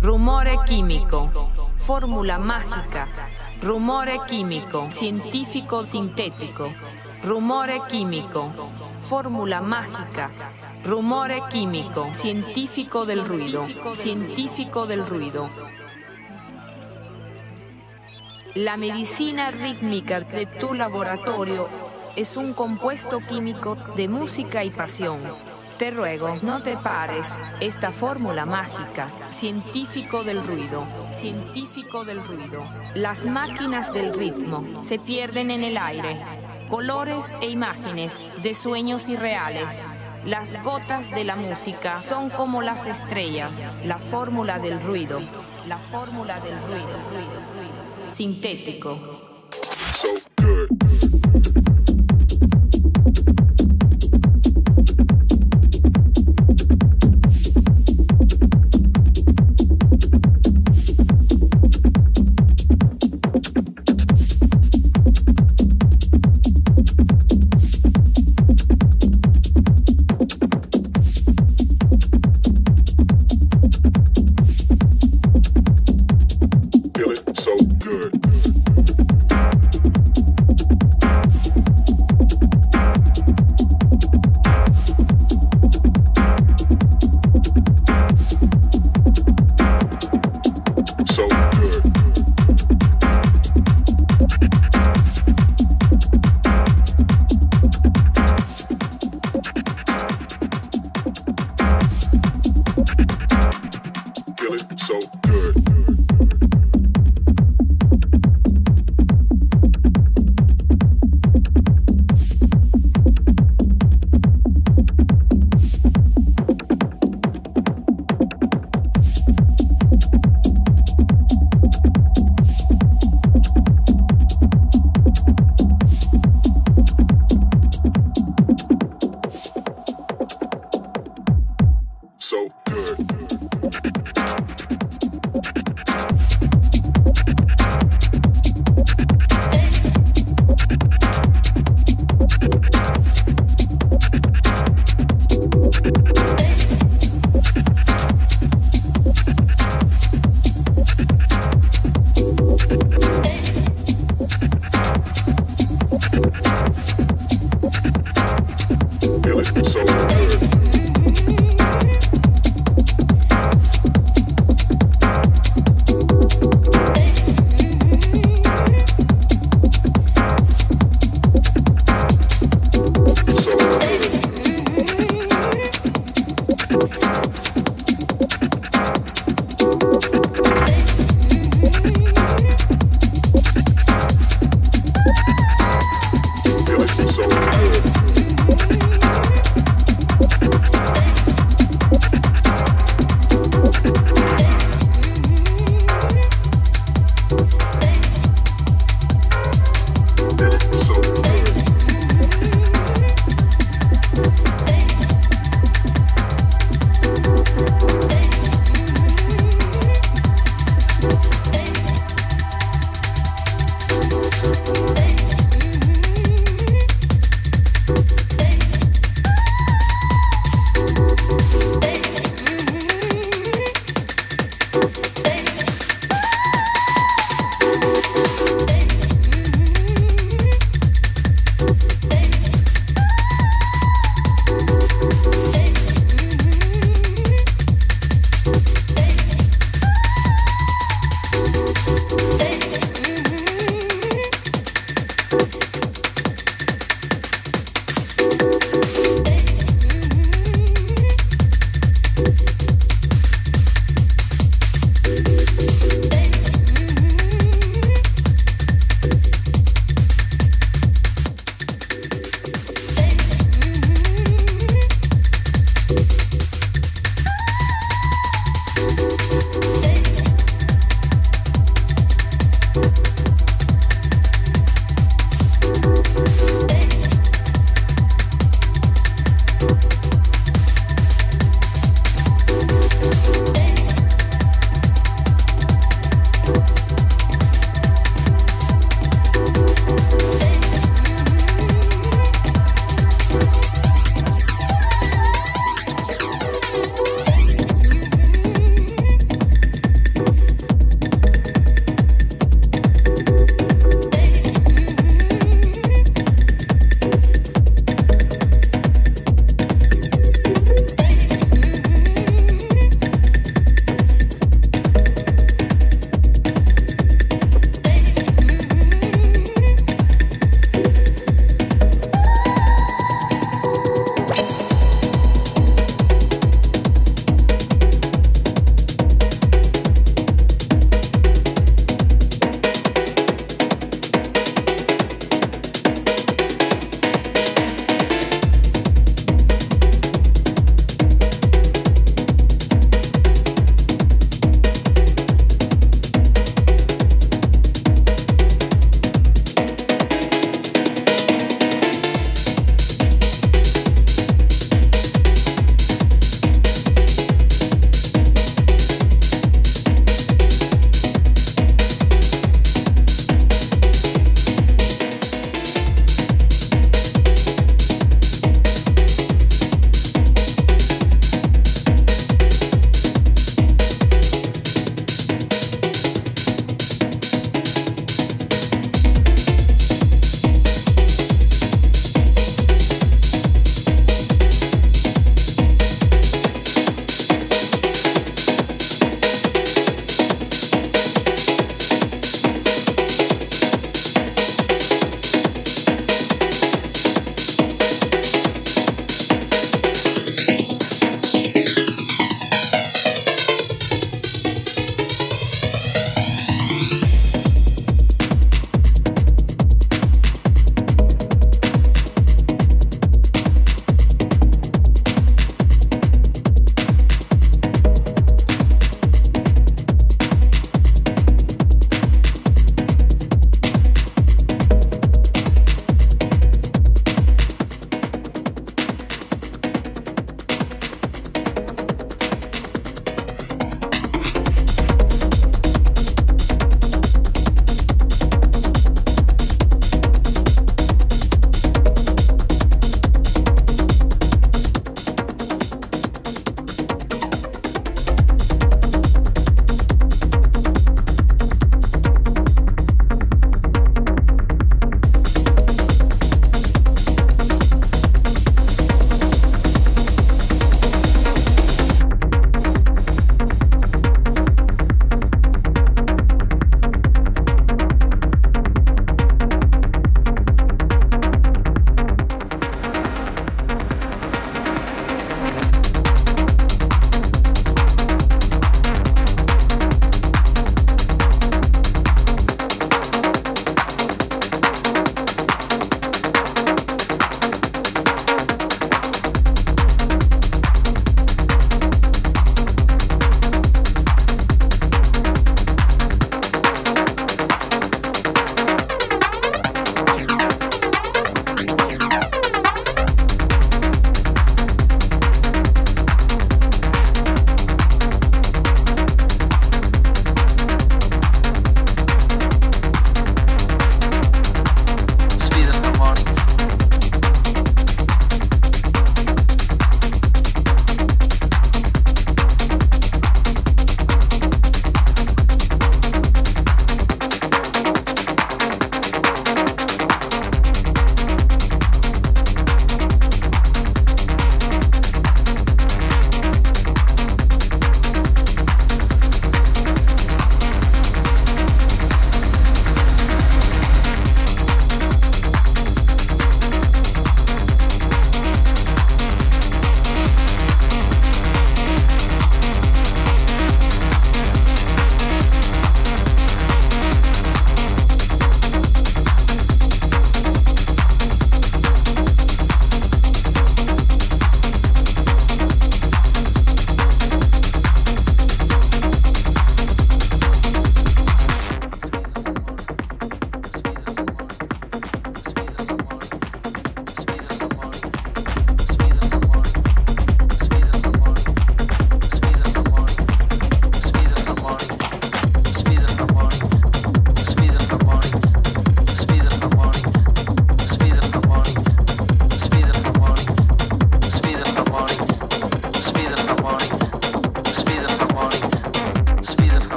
Rumore químico, fórmula mágica, rumore químico, científico sintético, rumore químico, fórmula mágica, rumore químico, científico del ruido, científico del ruido. La medicina rítmica de tu laboratorio es un compuesto químico de música y pasión. Te ruego, no te pares esta fórmula mágica, científico del ruido, científico del ruido. Las máquinas del ritmo se pierden en el aire, colores e imágenes de sueños irreales. Las gotas de la música son como las estrellas, la fórmula del ruido, la fórmula del ruido, sintético. So good.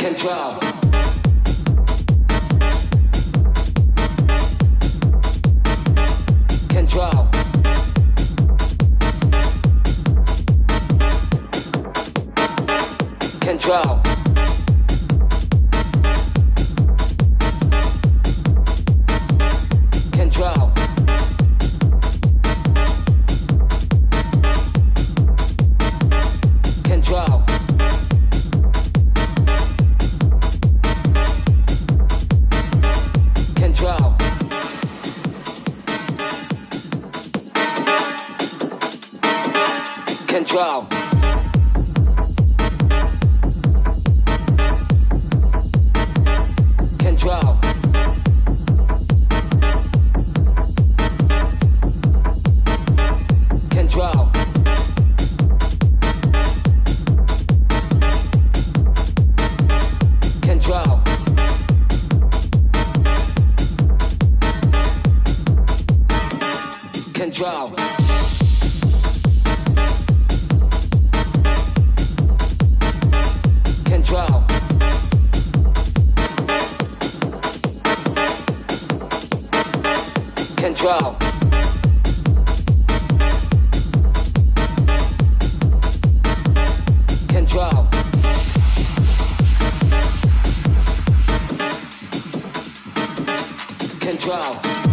Control. Control. Control. now.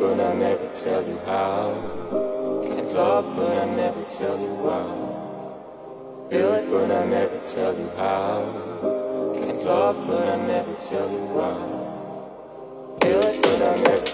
but I never tell you how. Can't love, but I never tell you why. Feel it, but I never tell you how. Can't love, but I never tell you why. Feel it, but I never.